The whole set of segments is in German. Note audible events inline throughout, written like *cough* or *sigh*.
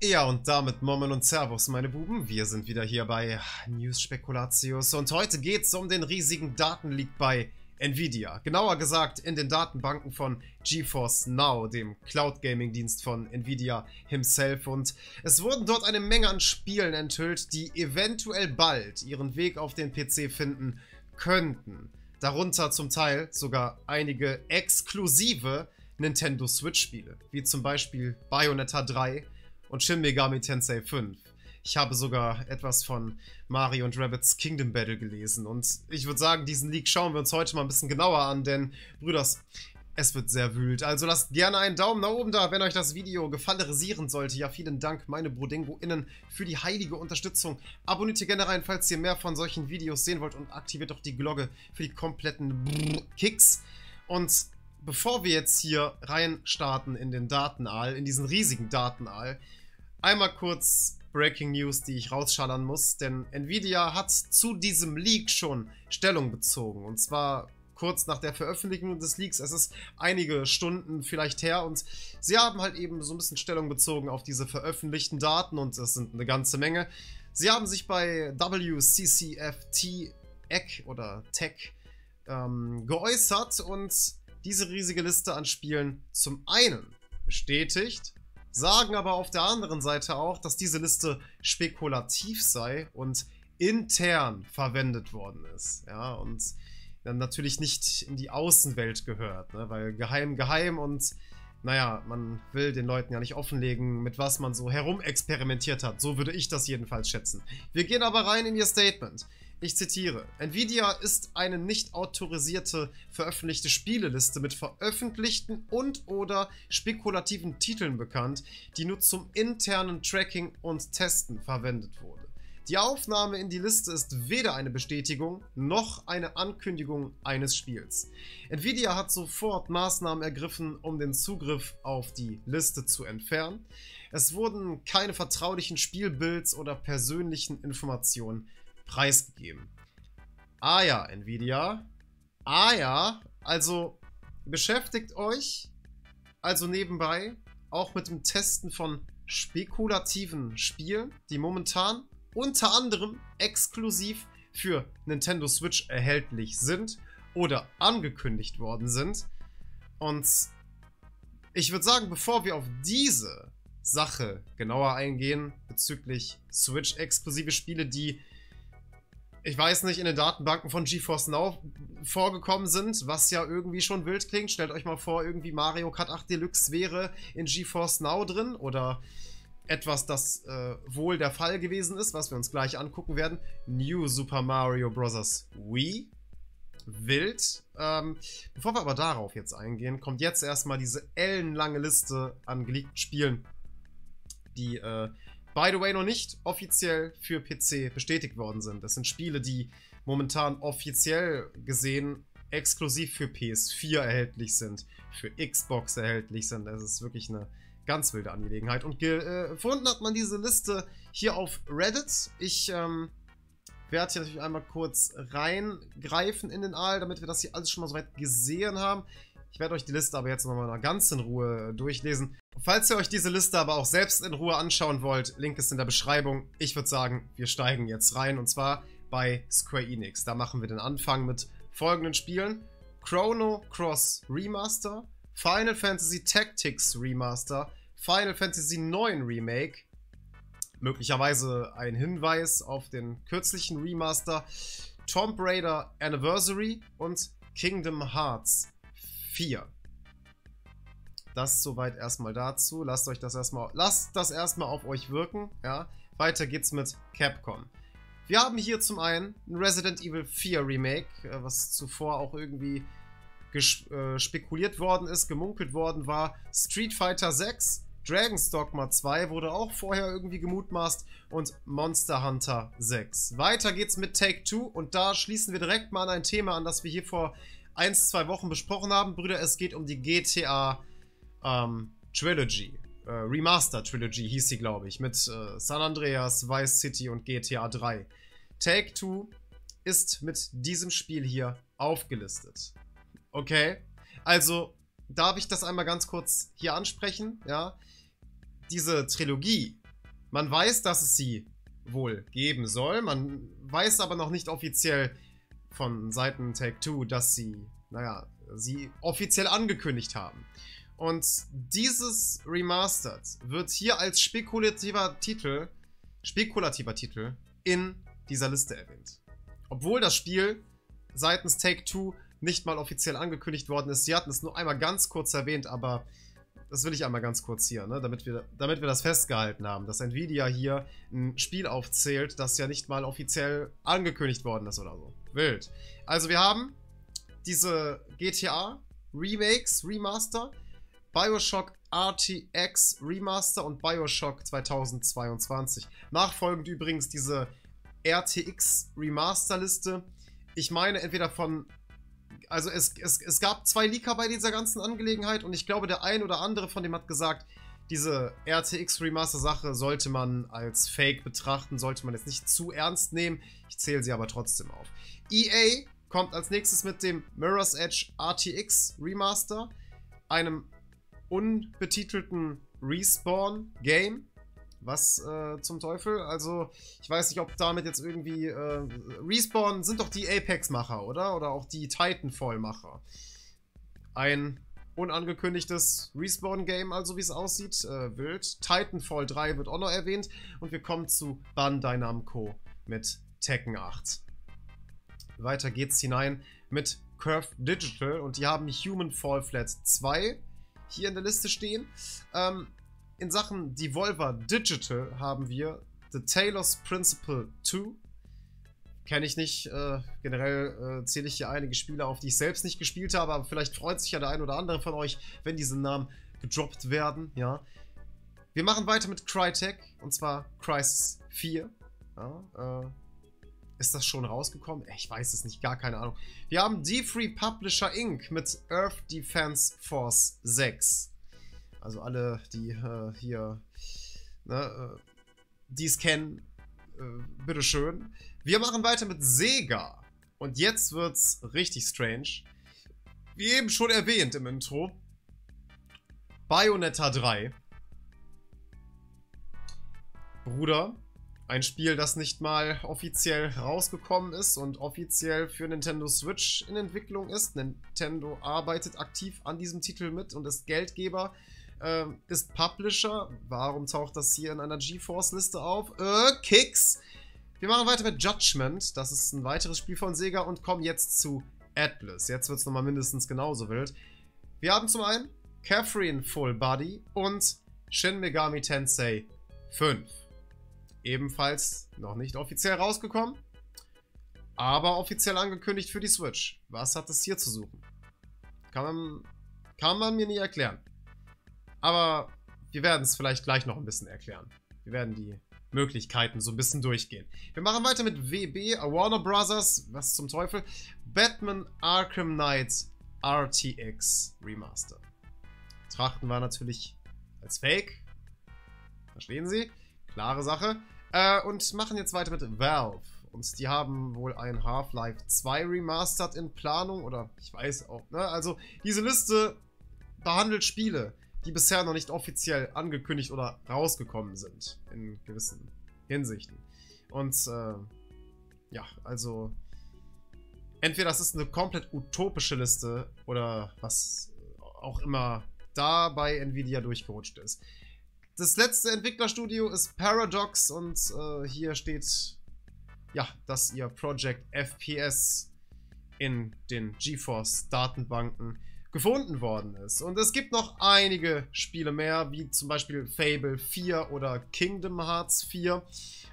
Ja, und damit Mommen und Servus, meine Buben. Wir sind wieder hier bei News Spekulatius und heute geht es um den riesigen Datenleak bei Nvidia. Genauer gesagt in den Datenbanken von GeForce Now, dem Cloud Gaming Dienst von Nvidia himself. Und es wurden dort eine Menge an Spielen enthüllt, die eventuell bald ihren Weg auf den PC finden könnten. Darunter zum Teil sogar einige exklusive Nintendo Switch Spiele, wie zum Beispiel Bayonetta 3 und Shin Megami Tensei 5. Ich habe sogar etwas von Mario und Rabbits Kingdom Battle gelesen und ich würde sagen, diesen Leak schauen wir uns heute mal ein bisschen genauer an, denn Brüders, es wird sehr wühlt. Also lasst gerne einen Daumen nach oben da, wenn euch das Video gefallerisieren sollte. Ja, vielen Dank, meine BrodingoInnen, für die heilige Unterstützung. Abonniert hier gerne rein, falls ihr mehr von solchen Videos sehen wollt und aktiviert auch die Glocke für die kompletten Kicks. Und bevor wir jetzt hier rein starten in den Datenaal, in diesen riesigen Datenaal, Einmal kurz Breaking News, die ich rausschallern muss, denn Nvidia hat zu diesem Leak schon Stellung bezogen. Und zwar kurz nach der Veröffentlichung des Leaks. Es ist einige Stunden vielleicht her und sie haben halt eben so ein bisschen Stellung bezogen auf diese veröffentlichten Daten und es sind eine ganze Menge. Sie haben sich bei WCCFT EC oder Tech ähm, geäußert und diese riesige Liste an Spielen zum einen bestätigt, sagen aber auf der anderen Seite auch, dass diese Liste spekulativ sei und intern verwendet worden ist. Ja, und dann natürlich nicht in die Außenwelt gehört, ne? weil geheim, geheim und naja, man will den Leuten ja nicht offenlegen, mit was man so herumexperimentiert hat. So würde ich das jedenfalls schätzen. Wir gehen aber rein in ihr Statement. Ich zitiere, Nvidia ist eine nicht autorisierte veröffentlichte Spieleliste mit veröffentlichten und oder spekulativen Titeln bekannt, die nur zum internen Tracking und Testen verwendet wurde. Die Aufnahme in die Liste ist weder eine Bestätigung noch eine Ankündigung eines Spiels. Nvidia hat sofort Maßnahmen ergriffen, um den Zugriff auf die Liste zu entfernen. Es wurden keine vertraulichen Spielbuilds oder persönlichen Informationen preisgegeben. Ah ja, Nvidia. Ah ja, also beschäftigt euch also nebenbei auch mit dem Testen von spekulativen Spielen, die momentan unter anderem exklusiv für Nintendo Switch erhältlich sind oder angekündigt worden sind. Und ich würde sagen, bevor wir auf diese Sache genauer eingehen bezüglich Switch-exklusive Spiele, die ich weiß nicht, in den Datenbanken von GeForce Now vorgekommen sind, was ja irgendwie schon wild klingt. Stellt euch mal vor, irgendwie Mario Kart 8 Deluxe wäre in GeForce Now drin oder etwas, das äh, wohl der Fall gewesen ist, was wir uns gleich angucken werden. New Super Mario Bros. Wii. Wild. Ähm, bevor wir aber darauf jetzt eingehen, kommt jetzt erstmal diese ellenlange Liste an geleakten Spielen, die äh, by the way, noch nicht offiziell für PC bestätigt worden sind. Das sind Spiele, die momentan offiziell gesehen exklusiv für PS4 erhältlich sind, für Xbox erhältlich sind. Das ist wirklich eine ganz wilde Angelegenheit. Und äh, gefunden hat man diese Liste hier auf Reddit. Ich ähm, werde hier natürlich einmal kurz reingreifen in den Aal, damit wir das hier alles schon mal so weit gesehen haben. Ich werde euch die Liste aber jetzt nochmal ganz in Ruhe durchlesen. Falls ihr euch diese Liste aber auch selbst in Ruhe anschauen wollt, Link ist in der Beschreibung. Ich würde sagen, wir steigen jetzt rein und zwar bei Square Enix. Da machen wir den Anfang mit folgenden Spielen. Chrono Cross Remaster, Final Fantasy Tactics Remaster, Final Fantasy IX Remake, möglicherweise ein Hinweis auf den kürzlichen Remaster, Tomb Raider Anniversary und Kingdom Hearts 4. Das soweit erstmal dazu. Lasst euch das erstmal, lasst das erstmal auf euch wirken. Ja. Weiter geht's mit Capcom. Wir haben hier zum einen ein Resident Evil 4 Remake, äh, was zuvor auch irgendwie äh, spekuliert worden ist, gemunkelt worden war. Street Fighter 6, Dragon's Dogma 2 wurde auch vorher irgendwie gemutmaßt und Monster Hunter 6. Weiter geht's mit Take 2 und da schließen wir direkt mal an ein Thema an, das wir hier vor 1, 2 Wochen besprochen haben. Brüder, es geht um die GTA ähm, Trilogy. Äh, Remaster Trilogy hieß sie, glaube ich, mit äh, San Andreas, Vice City und GTA 3. Take Two ist mit diesem Spiel hier aufgelistet. Okay? Also, darf ich das einmal ganz kurz hier ansprechen? Ja, diese Trilogie, man weiß, dass es sie wohl geben soll. Man weiß aber noch nicht offiziell von Seiten Take-Two, dass sie, naja, sie offiziell angekündigt haben. Und dieses Remastered wird hier als spekulativer Titel, spekulativer Titel in dieser Liste erwähnt. Obwohl das Spiel seitens Take-Two nicht mal offiziell angekündigt worden ist. Sie hatten es nur einmal ganz kurz erwähnt, aber das will ich einmal ganz kurz hier, ne, damit, wir, damit wir das festgehalten haben, dass Nvidia hier ein Spiel aufzählt, das ja nicht mal offiziell angekündigt worden ist oder so. Wild. Also wir haben diese GTA Remakes, Remaster, Bioshock RTX Remaster und Bioshock 2022. Nachfolgend übrigens diese RTX Remaster-Liste. Ich meine entweder von also es, es, es gab zwei Leaker bei dieser ganzen Angelegenheit und ich glaube, der ein oder andere von dem hat gesagt, diese RTX Remaster Sache sollte man als Fake betrachten, sollte man jetzt nicht zu ernst nehmen. Ich zähle sie aber trotzdem auf. EA kommt als nächstes mit dem Mirror's Edge RTX Remaster, einem unbetitelten Respawn-Game. Was äh, zum Teufel? Also, ich weiß nicht, ob damit jetzt irgendwie. Äh, Respawn sind doch die Apex-Macher, oder? Oder auch die Titanfall-Macher. Ein unangekündigtes Respawn-Game, also wie es aussieht. Äh, wild. Titanfall 3 wird auch noch erwähnt. Und wir kommen zu Bandai Namco mit Tekken 8. Weiter geht's hinein mit Curve Digital und die haben Human Fall Flat 2 hier in der Liste stehen. Ähm, in Sachen Devolver Digital haben wir The Taylor's Principle 2. Kenne ich nicht. Äh, generell äh, zähle ich hier einige Spiele auf, die ich selbst nicht gespielt habe, aber vielleicht freut sich ja der ein oder andere von euch, wenn diese Namen gedroppt werden. Ja. Wir machen weiter mit Crytek, und zwar Crisis 4. Ja, äh, ist das schon rausgekommen? Ich weiß es nicht, gar keine Ahnung. Wir haben D-Free Publisher Inc. mit Earth Defense Force 6. Also alle, die äh, hier, ne, äh, die es kennen, äh, bitteschön. Wir machen weiter mit Sega. Und jetzt wird's richtig strange. Wie eben schon erwähnt im Intro. Bayonetta 3. Bruder, ein Spiel, das nicht mal offiziell rausgekommen ist und offiziell für Nintendo Switch in Entwicklung ist. Nintendo arbeitet aktiv an diesem Titel mit und ist Geldgeber ähm, ist Publisher. Warum taucht das hier in einer GeForce-Liste auf? Äh, Kicks. Wir machen weiter mit Judgment. Das ist ein weiteres Spiel von Sega und kommen jetzt zu Atlas. Jetzt wird es nochmal mindestens genauso wild. Wir haben zum einen Catherine Full Body und Shin Megami Tensei 5. Ebenfalls noch nicht offiziell rausgekommen, aber offiziell angekündigt für die Switch. Was hat es hier zu suchen? Kann man, kann man mir nie erklären. Aber wir werden es vielleicht gleich noch ein bisschen erklären. Wir werden die Möglichkeiten so ein bisschen durchgehen. Wir machen weiter mit WB, Warner Brothers, was zum Teufel? Batman Arkham Knight RTX Remaster. Trachten wir natürlich als Fake. Verstehen Sie? Klare Sache. Äh, und machen jetzt weiter mit Valve. Und die haben wohl ein Half-Life 2 Remastered in Planung. Oder ich weiß auch, ne? Also diese Liste behandelt Spiele, die bisher noch nicht offiziell angekündigt oder rausgekommen sind. In gewissen Hinsichten. Und, äh, ja, also. Entweder das ist eine komplett utopische Liste oder was auch immer da bei Nvidia durchgerutscht ist. Das letzte Entwicklerstudio ist Paradox und äh, hier steht, ja, dass ihr Project FPS in den GeForce Datenbanken gefunden worden ist. Und es gibt noch einige Spiele mehr, wie zum Beispiel Fable 4 oder Kingdom Hearts 4.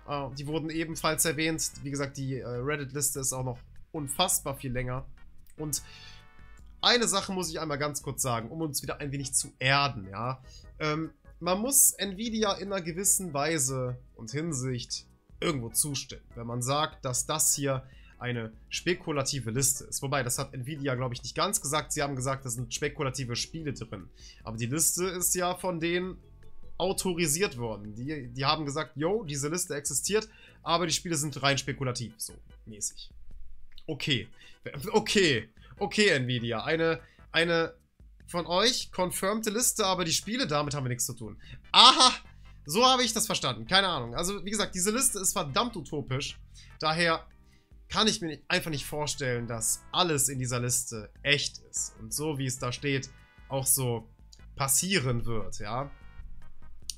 Äh, die wurden ebenfalls erwähnt. Wie gesagt, die äh, Reddit-Liste ist auch noch unfassbar viel länger. Und eine Sache muss ich einmal ganz kurz sagen, um uns wieder ein wenig zu erden, ja. Ähm, man muss Nvidia in einer gewissen Weise und Hinsicht irgendwo zustimmen. Wenn man sagt, dass das hier eine spekulative Liste ist. Wobei, das hat Nvidia, glaube ich, nicht ganz gesagt. Sie haben gesagt, da sind spekulative Spiele drin. Aber die Liste ist ja von denen autorisiert worden. Die, die haben gesagt, yo, diese Liste existiert, aber die Spiele sind rein spekulativ, so mäßig. Okay. Okay. Okay, Nvidia. Eine, eine von euch, confirmte Liste, aber die Spiele, damit haben wir nichts zu tun. Aha! So habe ich das verstanden. Keine Ahnung. Also, wie gesagt, diese Liste ist verdammt utopisch. Daher kann ich mir einfach nicht vorstellen, dass alles in dieser Liste echt ist. Und so wie es da steht, auch so passieren wird, ja.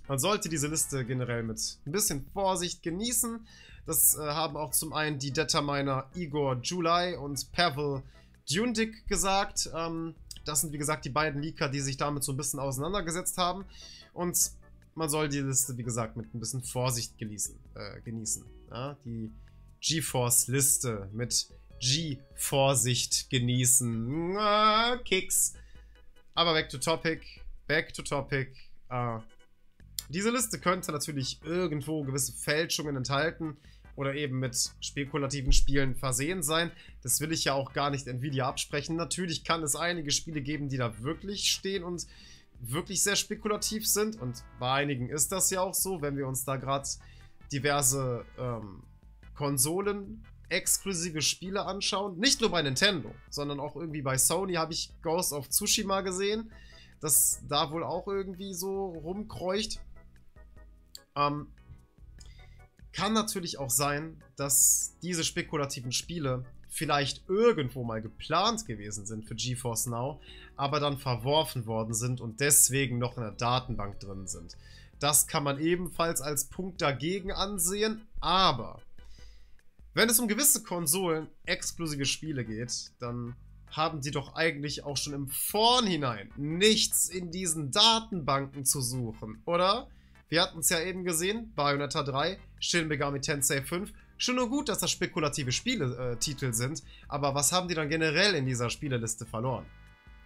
Man sollte diese Liste generell mit ein bisschen Vorsicht genießen. Das äh, haben auch zum einen die Determiner Igor Julai und Pavel Dundik gesagt. Ähm, das sind wie gesagt die beiden Leaker, die sich damit so ein bisschen auseinandergesetzt haben. Und man soll die Liste, wie gesagt, mit ein bisschen Vorsicht genießen. Äh, genießen ja? Die GeForce-Liste mit G-Vorsicht genießen. Kicks. Aber back to topic. Back to topic. Ah. Diese Liste könnte natürlich irgendwo gewisse Fälschungen enthalten oder eben mit spekulativen Spielen versehen sein. Das will ich ja auch gar nicht Nvidia absprechen. Natürlich kann es einige Spiele geben, die da wirklich stehen und wirklich sehr spekulativ sind. Und bei einigen ist das ja auch so, wenn wir uns da gerade diverse ähm, Konsolen exklusive Spiele anschauen. Nicht nur bei Nintendo, sondern auch irgendwie bei Sony habe ich Ghost of Tsushima gesehen, das da wohl auch irgendwie so rumkreucht. Ähm, kann natürlich auch sein, dass diese spekulativen Spiele vielleicht irgendwo mal geplant gewesen sind für GeForce Now, aber dann verworfen worden sind und deswegen noch in der Datenbank drin sind. Das kann man ebenfalls als Punkt dagegen ansehen, aber wenn es um gewisse Konsolen exklusive Spiele geht, dann haben die doch eigentlich auch schon im Vornhinein nichts in diesen Datenbanken zu suchen, oder? Wir hatten es ja eben gesehen, Bayonetta 3, Shin Megami Tensei 5. Schon nur gut, dass das spekulative Spieletitel äh, sind, aber was haben die dann generell in dieser Spieleliste verloren?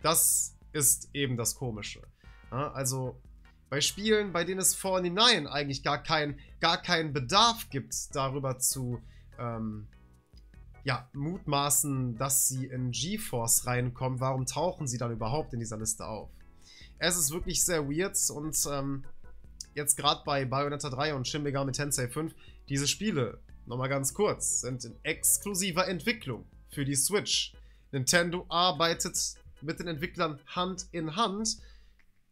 Das ist eben das Komische. Ja, also bei Spielen, bei denen es vornhinein eigentlich gar, kein, gar keinen Bedarf gibt, darüber zu ähm, ja, mutmaßen, dass sie in GeForce reinkommen, warum tauchen sie dann überhaupt in dieser Liste auf? Es ist wirklich sehr weird und ähm, jetzt gerade bei Bayonetta 3 und Shin Megami Tensei 5, diese Spiele, nochmal ganz kurz, sind in exklusiver Entwicklung für die Switch. Nintendo arbeitet mit den Entwicklern Hand in Hand.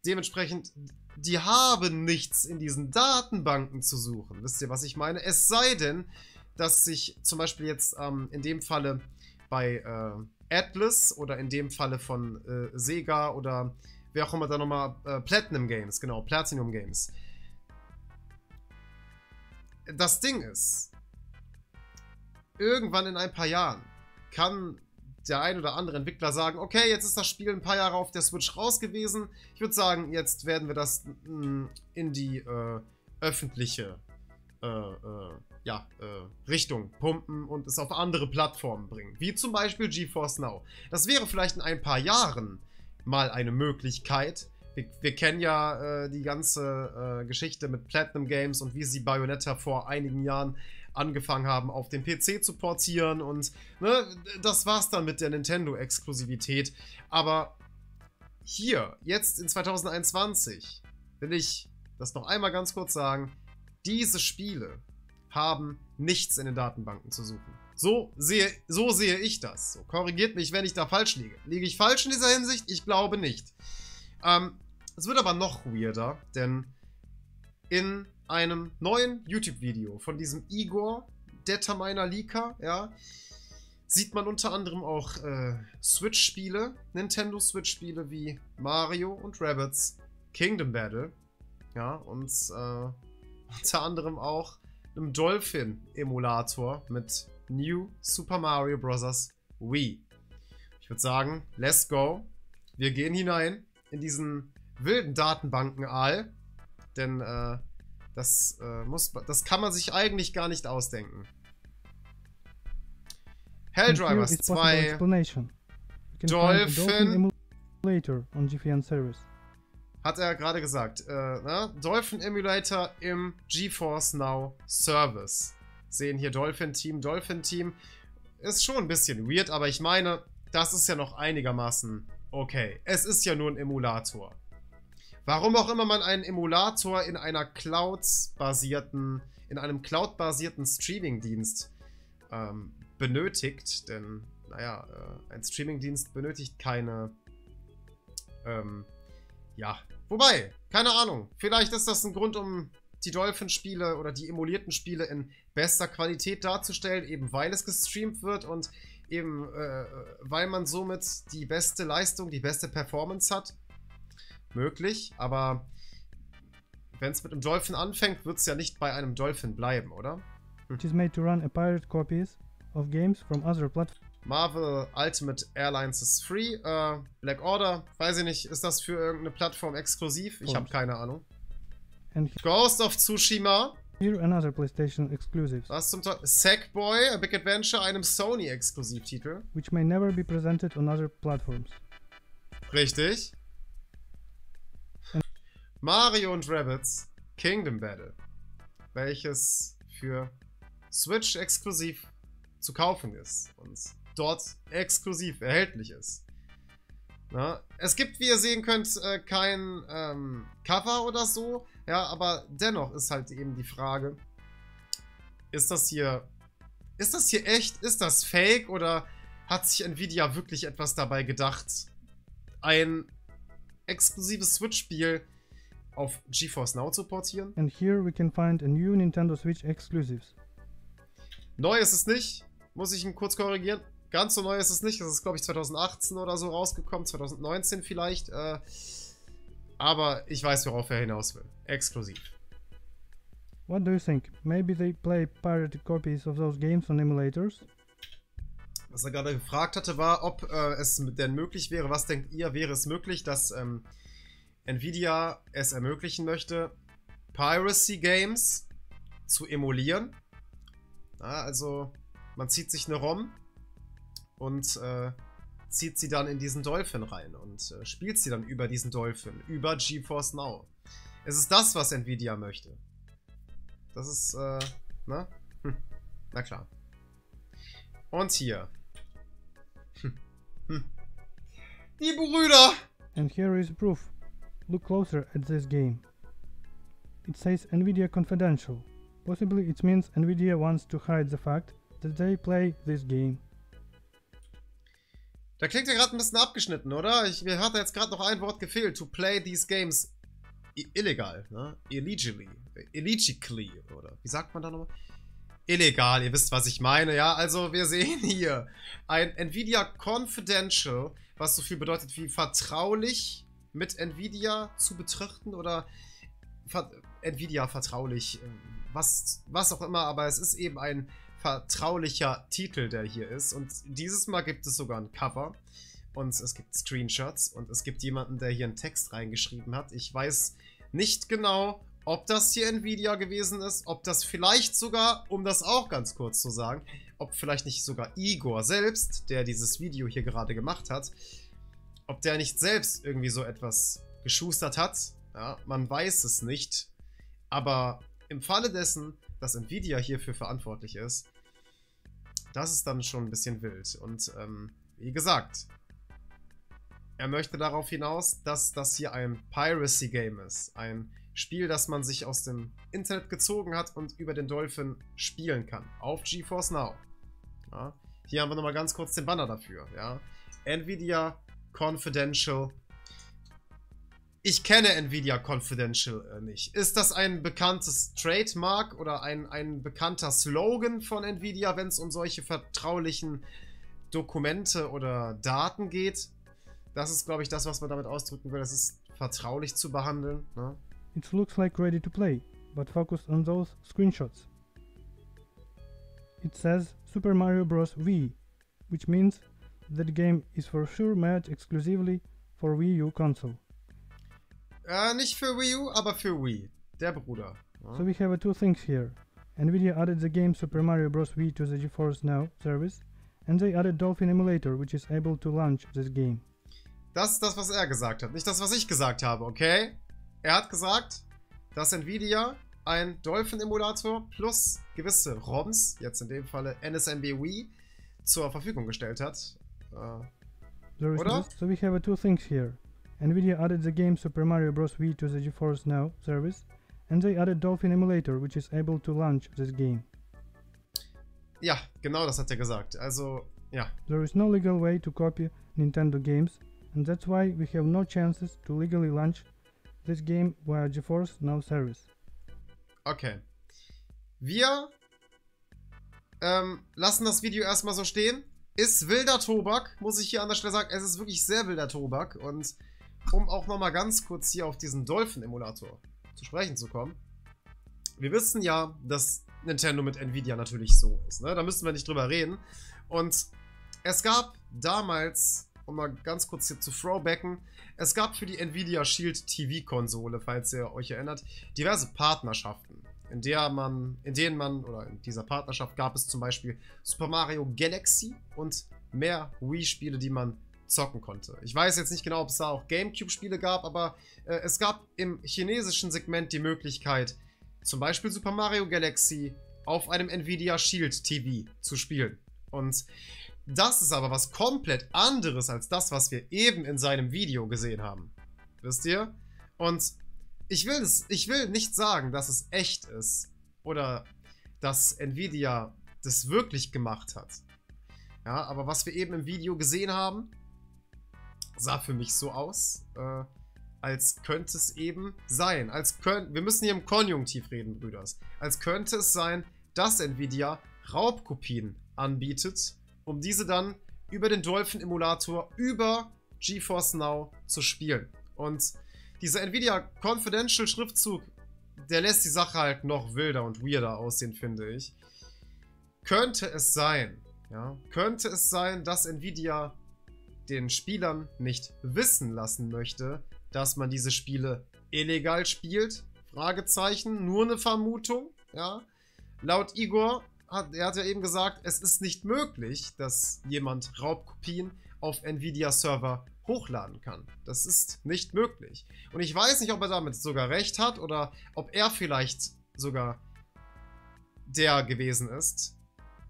Dementsprechend, die haben nichts in diesen Datenbanken zu suchen. Wisst ihr, was ich meine? Es sei denn, dass sich zum Beispiel jetzt ähm, in dem Falle bei äh, Atlas oder in dem Falle von äh, Sega oder wer auch immer da nochmal, äh, Platinum Games, genau, Platinum Games, das Ding ist, irgendwann in ein paar Jahren kann der ein oder andere Entwickler sagen, okay, jetzt ist das Spiel ein paar Jahre auf der Switch raus gewesen. Ich würde sagen, jetzt werden wir das mm, in die äh, öffentliche äh, äh, ja, äh, Richtung pumpen und es auf andere Plattformen bringen. Wie zum Beispiel GeForce Now. Das wäre vielleicht in ein paar Jahren mal eine Möglichkeit, wir, wir kennen ja äh, die ganze äh, Geschichte mit Platinum Games und wie sie Bayonetta vor einigen Jahren angefangen haben, auf den PC zu portieren und ne, das war's dann mit der Nintendo-Exklusivität. Aber hier, jetzt in 2021, will ich das noch einmal ganz kurz sagen, diese Spiele haben nichts in den Datenbanken zu suchen. So sehe, so sehe ich das. So, korrigiert mich, wenn ich da falsch liege. Liege ich falsch in dieser Hinsicht? Ich glaube nicht. Ähm, es wird aber noch weirder, denn in einem neuen YouTube-Video von diesem Igor Determiner Leaker, ja, sieht man unter anderem auch äh, Switch-Spiele, Nintendo Switch-Spiele wie Mario und Rabbits Kingdom Battle, ja, und äh, *laughs* unter anderem auch einem Dolphin-Emulator mit New Super Mario Bros. Wii. Ich würde sagen, let's go. Wir gehen hinein in diesen wilden Datenbanken Aal. Denn äh, das, äh, muss, das kann man sich eigentlich gar nicht ausdenken. Helldrivers 2. Dolphin. Hat er gerade gesagt. Äh, ne? Dolphin Emulator im GeForce Now Service. Sehen hier Dolphin Team, Dolphin Team. Ist schon ein bisschen weird, aber ich meine, das ist ja noch einigermaßen okay. Es ist ja nur ein Emulator. Warum auch immer man einen Emulator in einer Cloud-basierten, in einem Cloud-basierten Streaming-Dienst ähm, benötigt, denn, naja, äh, ein Streaming-Dienst benötigt keine Ähm, ja. Wobei, keine Ahnung. Vielleicht ist das ein Grund, um die Dolphin-Spiele oder die emulierten Spiele in bester Qualität darzustellen, eben weil es gestreamt wird und eben äh, weil man somit die beste Leistung, die beste Performance hat. Möglich, aber wenn es mit einem Dolphin anfängt, wird es ja nicht bei einem Dolphin bleiben, oder? It is made to run a pirate copies of games from other platforms. Marvel Ultimate Airlines ist free. Äh, Black Order, weiß ich nicht, ist das für irgendeine Plattform exklusiv? Ich habe keine Ahnung. And Ghost of Tsushima. Here another PlayStation exclusive. Was zum Teufel? Sackboy, A Big Adventure, einem Sony-Exklusivtitel. Which may never be presented on other platforms. Richtig. And Mario und Rabbits Kingdom Battle. Welches für Switch exklusiv zu kaufen ist. Und dort exklusiv erhältlich ist. Na, es gibt, wie ihr sehen könnt, äh, kein ähm, Cover oder so. Ja, aber dennoch ist halt eben die Frage, ist das hier, ist das hier echt? Ist das fake? Oder hat sich Nvidia wirklich etwas dabei gedacht, ein exklusives Switch-Spiel auf GeForce Now zu portieren? And here we can find a new Nintendo Switch exclusives. Neu ist es nicht, muss ich ihn kurz korrigieren. Ganz so neu ist es nicht. Das ist, glaube ich, 2018 oder so rausgekommen. 2019 vielleicht. Äh, aber ich weiß, worauf er hinaus will. Exklusiv. What do you think? Maybe they play pirated copies of those games on emulators? Was er gerade gefragt hatte, war, ob äh, es denn möglich wäre, was denkt ihr, wäre es möglich, dass ähm, Nvidia es ermöglichen möchte, Piracy Games zu emulieren? Ja, also, man zieht sich eine ROM und äh, zieht sie dann in diesen Dolphin rein und äh, spielt sie dann über diesen Dolphin, über GeForce Now. Es ist das, was Nvidia möchte. Das ist, äh, ne? Hm. Na klar. Und hier. Hm. Hm. Die Brüder! And here is proof. Look closer at this game. It says Nvidia Confidential. Possibly it means Nvidia wants to hide the fact that they play this game. Da klingt ja gerade ein bisschen abgeschnitten, oder? Ich, mir hat jetzt gerade noch ein Wort gefehlt. To play these games illegal, ne? Illegally. Illegally, oder? Wie sagt man da nochmal? Illegal, ihr wisst, was ich meine, ja? Also, wir sehen hier ein Nvidia Confidential, was so viel bedeutet wie vertraulich mit Nvidia zu betrachten oder Nvidia vertraulich, ähm, was, was auch immer, aber es ist eben ein vertraulicher Titel, der hier ist. Und dieses Mal gibt es sogar ein Cover. Und es gibt Screenshots. Und es gibt jemanden, der hier einen Text reingeschrieben hat. Ich weiß nicht genau, ob das hier Nvidia gewesen ist. Ob das vielleicht sogar, um das auch ganz kurz zu sagen, ob vielleicht nicht sogar Igor selbst, der dieses Video hier gerade gemacht hat, ob der nicht selbst irgendwie so etwas geschustert hat. Ja, man weiß es nicht. Aber im Falle dessen, dass Nvidia hierfür verantwortlich ist, das ist dann schon ein bisschen wild. Und ähm, wie gesagt, er möchte darauf hinaus, dass das hier ein Piracy-Game ist. Ein Spiel, das man sich aus dem Internet gezogen hat und über den Dolphin spielen kann. Auf GeForce Now. Ja, hier haben wir nochmal ganz kurz den Banner dafür. Ja. Nvidia Confidential ich kenne Nvidia Confidential äh, nicht. Ist das ein bekanntes Trademark oder ein, ein bekannter Slogan von Nvidia, wenn es um solche vertraulichen Dokumente oder Daten geht? Das ist, glaube ich, das, was man damit ausdrücken will. Das ist vertraulich zu behandeln. Ne? It looks like ready to play, but focused on those screenshots. It says Super Mario Bros. Wii, which means that the game is for sure made exclusively for Wii U console. Äh, nicht für Wii U, aber für Wii. Der Bruder. Ja. So we have two things here. Nvidia added the game Super Mario Bros. Wii to the GeForce Now service, and they added Dolphin Emulator, which is able to launch this game. Das ist das, was er gesagt hat, nicht das, was ich gesagt habe, okay? Er hat gesagt, dass Nvidia ein Dolphin-Emulator plus gewisse ROMs, jetzt in dem Falle NSMB Wii, zur Verfügung gestellt hat. Äh, oder? So we have two things here. Nvidia added the game Super Mario Bros. Wii to the GeForce Now service, and they added Dolphin Emulator, which is able to launch this game. Ja, genau das hat er gesagt. Also, ja. There is no legal way to copy Nintendo games, and that's why we have no chances to legally launch this game via GeForce Now service. Okay. Wir ähm, lassen das Video erstmal so stehen. Ist wilder Tobak, muss ich hier an der Stelle sagen. Es ist wirklich sehr wilder Tobak. Und um auch nochmal ganz kurz hier auf diesen Dolphin-Emulator zu sprechen zu kommen. Wir wissen ja, dass Nintendo mit Nvidia natürlich so ist. Ne? Da müssen wir nicht drüber reden. Und es gab damals, um mal ganz kurz hier zu throwbacken, es gab für die Nvidia Shield TV-Konsole, falls ihr euch erinnert, diverse Partnerschaften, in, der man, in denen man, oder in dieser Partnerschaft gab es zum Beispiel Super Mario Galaxy und mehr Wii-Spiele, die man zocken konnte. Ich weiß jetzt nicht genau, ob es da auch Gamecube-Spiele gab, aber äh, es gab im chinesischen Segment die Möglichkeit, zum Beispiel Super Mario Galaxy auf einem Nvidia Shield TV zu spielen. Und das ist aber was komplett anderes als das, was wir eben in seinem Video gesehen haben. Wisst ihr? Und ich will, es, ich will nicht sagen, dass es echt ist oder dass Nvidia das wirklich gemacht hat. Ja, aber was wir eben im Video gesehen haben, sah für mich so aus, äh, als könnte es eben sein. Als könnt, wir müssen hier im Konjunktiv reden, Brüders. Als könnte es sein, dass Nvidia Raubkopien anbietet, um diese dann über den Dolphin-Emulator über GeForce Now zu spielen. Und dieser Nvidia Confidential Schriftzug, der lässt die Sache halt noch wilder und weirder aussehen, finde ich. Könnte es sein, ja, könnte es sein, dass Nvidia den Spielern nicht wissen lassen möchte, dass man diese Spiele illegal spielt? Fragezeichen, nur eine Vermutung, ja. Laut Igor, hat, er hat ja eben gesagt, es ist nicht möglich, dass jemand Raubkopien auf Nvidia-Server hochladen kann. Das ist nicht möglich. Und ich weiß nicht, ob er damit sogar recht hat oder ob er vielleicht sogar der gewesen ist,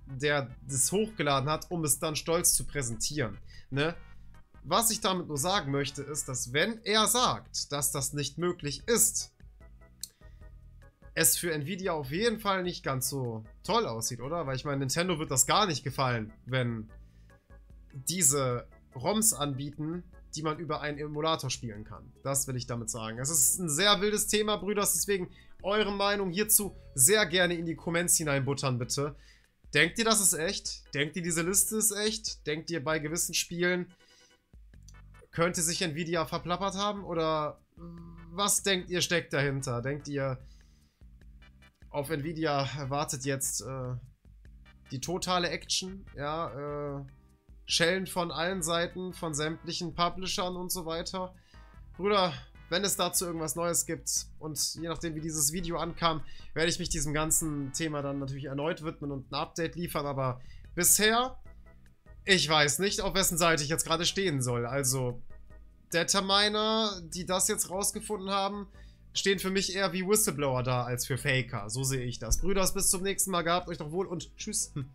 der das hochgeladen hat, um es dann stolz zu präsentieren. Ne? Was ich damit nur sagen möchte, ist, dass wenn er sagt, dass das nicht möglich ist, es für Nvidia auf jeden Fall nicht ganz so toll aussieht, oder? Weil ich meine, Nintendo wird das gar nicht gefallen, wenn diese ROMs anbieten, die man über einen Emulator spielen kann. Das will ich damit sagen. Es ist ein sehr wildes Thema, Brüders, deswegen eure Meinung hierzu sehr gerne in die Comments hineinbuttern, bitte. Denkt ihr, das ist echt? Denkt ihr, diese Liste ist echt? Denkt ihr, bei gewissen Spielen könnte sich Nvidia verplappert haben? Oder was denkt ihr steckt dahinter? Denkt ihr, auf Nvidia wartet jetzt äh, die totale Action? Ja, äh, Schellen von allen Seiten, von sämtlichen Publishern und so weiter. Brüder, wenn es dazu irgendwas Neues gibt und je nachdem wie dieses Video ankam, werde ich mich diesem ganzen Thema dann natürlich erneut widmen und ein Update liefern, aber bisher ich weiß nicht, auf wessen Seite ich jetzt gerade stehen soll. Also, Dataminer, die das jetzt rausgefunden haben, stehen für mich eher wie Whistleblower da als für Faker. So sehe ich das. Brüders, bis zum nächsten Mal. Gehabt euch doch wohl und tschüss. Hm.